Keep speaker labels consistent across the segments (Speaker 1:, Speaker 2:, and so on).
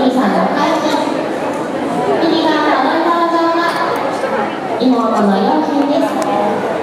Speaker 1: 兄さんの会議右側のアナウンサ妹の用品です。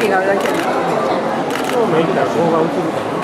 Speaker 1: 얘기 나가야 되는 거예요. 처음에 얘기 나고 뭐가 웃기고